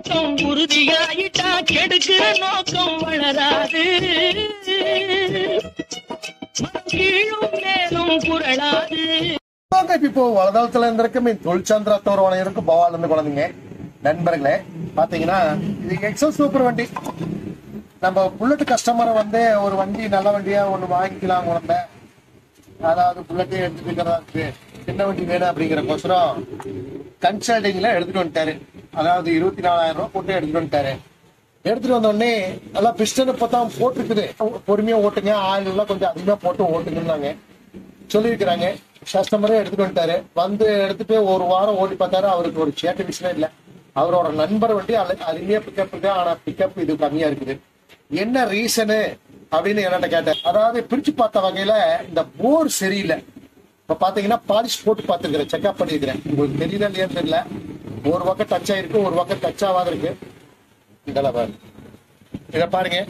நோக்கம் உறுதியாயிட்டா கெடுக்கிற நோக்கம் வளராது. கீழும் மேலும் புரளாது இப்போ வலதளத்துல இருந்திருக்கும் இந்த தொழிற்சாந்திரத்தோர் பவால் இருந்து குழந்தைங்க. நண்பர்களே பாத்தீங்கன்னா இது எக்ஸல் சூப்பர் வண்டி. நம்ம புல்லட் கஸ்டமரை வந்து ஒரு வண்டி நல்ல வண்டியா ஒண்ணு வாங்கிக்கலாம் குழந்தை. அதாவது புல்லட்டே எடுத்துட்டு இருக்கிறதா இருக்கு. சின்ன வண்டி வேணும் அப்படிங்கிறக்கோசரம் கன்சல்டிங்ல எடுத்துட்டு வந்துட்டாரு. அதாவது இருபத்தி நாலாயிரம் ரூபாய் போட்டு எடுத்துட்டு வந்துட்டாரு. எடுத்துட்டு வந்த உடனே நல்லா பிஸ்டன் இப்பதான் போட்டிருக்குது. பொறுமையா ஓட்டுங்க ஆயில் எல்லாம் கொஞ்சம் அதிகமா போட்டு ஓட்டுங்கன்னாங்க. சொல்லியிருக்கிறாங்க. கஸ்டமரே எடுத்துட்டு வந்துட்டாரு. வந்து எடுத்துட்டு ஒரு வாரம் ஓடி பார்த்தாரு. அவருக்கு ஒரு சேட்ட விஷயம் இல்ல. அவரோட நண்பர் வண்டி அல- அருமையா பிக்கப் இருக்கு. ஆனா பிக்கப் இது கம்மியா இருக்குது. என்ன ரீசனு அப்படின்னு என்கிட்ட கேட்டார். அதாவது பிரிச்சு பார்த்த வகையில இந்த போர் சரியில்லை. இப்ப பாத்தீங்கன்னா பாலிஷ் போட்டு பார்த்துக்கிறேன் செக்அப் பண்ணிருக்கிறேன் உங்களுக்கு தெரியல இல்லையான்னு தெரியல. ஒரு பக்கம் டச் இருக்கு ஒரு பக்கம் டச்சாவாத இருக்கு. இதெல்லாம் பாருங்க. இத பாருங்க.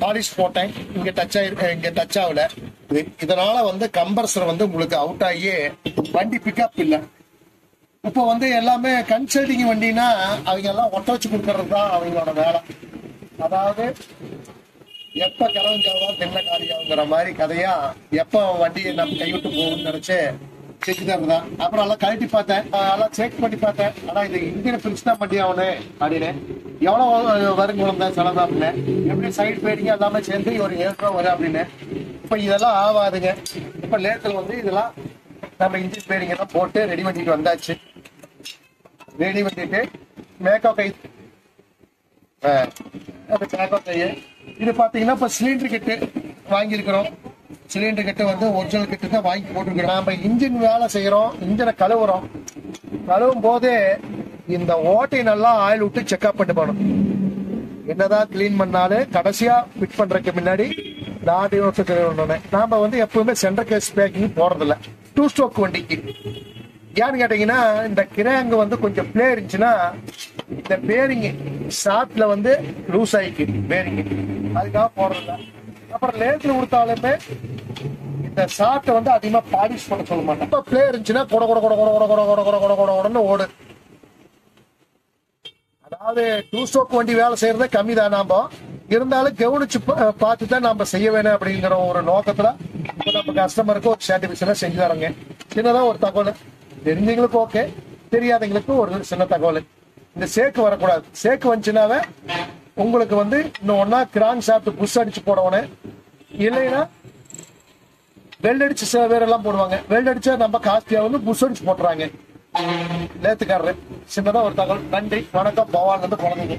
பாலிஷ் போட்டேன். இங்க டச் ஆயிருக்கு இங்க டச் ஆகல. இது- இதனால வந்து கம்பர்சர் வந்து உங்களுக்கு அவுட் ஆகியே வண்டி பிக்கப் இல்லை. இப்போ வந்து எல்லாமே கன்சல்டிங் வண்டினா அவங்க எல்லாம் ஒட்ட வச்சு கொடுக்கறது தான் அவங்களோட வேலை. அதாவது எப்ப கரஞ்சாவா தென்ன காரியாங்கிற மாதிரி கதையா எப்ப வண்டியை நம்ம கைவிட்டு போகும்னு நினைச்சு செஞ்சு தான் அப்புறம் எல்லாம் கழட்டி பார்த்தேன். எல்லாம் செக் பண்ணி பார்த்தேன். ஆனா இது இந்தியன் பிரிட்ஜ் தான் பண்ணி ஆகணும் அப்படின்னு. எவ்வளவு வரும் தான் செலவு அப்படின்னு. எப்படி சைடு பேடிங்க எல்லாமே சேர்ந்து ஒரு ஏழு ரூபா வரும் அப்படின்னு. இப்ப இதெல்லாம் ஆகாதுங்க. இப்ப நேரத்தில் வந்து இதெல்லாம் நம்ம இன்ஜின் பேடிங் எல்லாம் போட்டு ரெடி பண்ணிட்டு வந்தாச்சு. ரெடி பண்ணிட்டு மேக்கப் கை மேக்கப் அது இது பாத்தீங்கன்னா இப்ப சிலிண்டர் கிட்டு வாங்கியிருக்கிறோம். சிலிண்டர் கிட்ட வந்து ஒரிஜினல் கிட்ட தான் வாங்கி போட்டுருக்கோம். நாம இன்ஜின் வேலை செய்யறோம் இன்ஜினை கழுவுறோம். கழுவும் போதே இந்த ஓட்டை நல்லா ஆயில் விட்டு செக்அப் பண்ணி போகணும் என்னதான் கிளீன் பண்ணாலும் கடைசியா ஃபிட் பண்றதுக்கு முன்னாடி தாடி வருஷத்துல நாம வந்து எப்பவுமே சென்டர் கேஸ் பேக்கிங் போறதில்ல. டூ ஸ்ட்ரோக் வண்டிக்கு. ஏன்னு கேட்டீங்கன்னா இந்த கிராங்கு வந்து கொஞ்சம் பிளே இருந்துச்சுன்னா இந்த பேரிங் ஷாப்ட்ல வந்து லூஸ் ஆயிக்கு பேரிங் அதுக்காக போறதில்லை. அப்புறம் லேட்ல கொடுத்தாலுமே இந்த ஷாட்டை வந்து அதிகமா பாலிஷ் பண்ண சொல்ல மாட்டேன் இப்ப பிளே இருந்துச்சுன்னா கொட கொட கொட கொட கொட கொட கொட கொட கொட கொட கொடன்னு ஓடு அதாவது டூ ஸ்டோக் வண்டி வேலை செய்யறதே கம்மி தான் நாம இருந்தாலும் கவனிச்சு பா- பார்த்து தான் நாம செய்ய வேணும் அப்படிங்கிற ஒரு நோக்கத்துல இப்ப நம்ம கஸ்டமருக்கு ஒரு சாட்டிஸ்பேக்ஷனா செஞ்சு தரோங்க சின்னதா ஒரு தகவல் தெரிஞ்சவங்களுக்கு ஓகே தெரியாதவங்களுக்கு ஒரு சின்ன தகவல் இந்த சேக்கு வரக்கூடாது சேக்கு வந்துச்சுனாவே உங்களுக்கு வந்து இன்னும் ஒன்னா கிரான் சாப்பிட்டு புஷ் அடிச்சு போடணும் இல்லைன்னா வெல்ட் அடிச்சு சில பேர் எல்லாம் போடுவாங்க. வெல்ட் அடிச்சா நம்ம காஸ்ட்லியா வந்து புஷ் அடிச்சு போட்டுறாங்க. நேத்துக்காரரு. சின்னதா ஒரு தகவல். நன்றி. வணக்கம். பவான் வந்து குழந்தைங்க